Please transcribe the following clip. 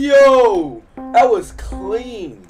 Yo, that was clean.